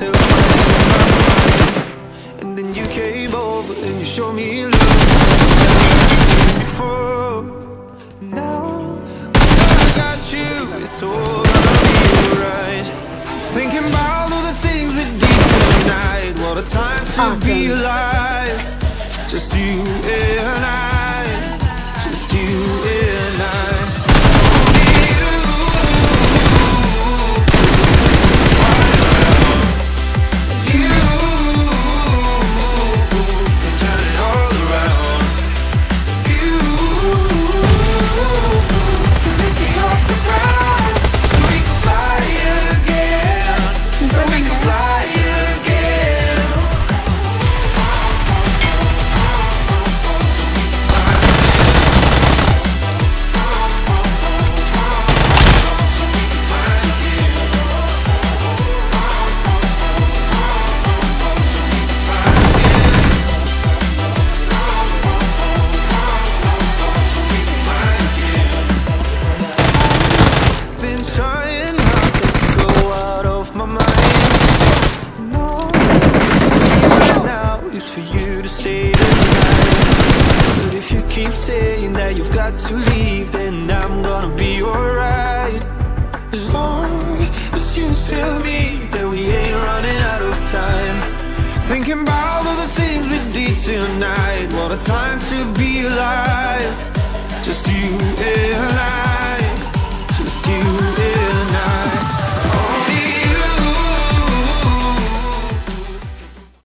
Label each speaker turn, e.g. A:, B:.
A: myself And then you came over and you showed me love. Before, now, now I got you. It's all alright. Thinking about all the things we did tonight. What a time to
B: awesome.
A: be alive. Just you and saying that you've got to leave, then I'm gonna be alright. As long as you tell me that we ain't running out of time. Thinking about all the things we did tonight. What a time to be alive. Just you and I.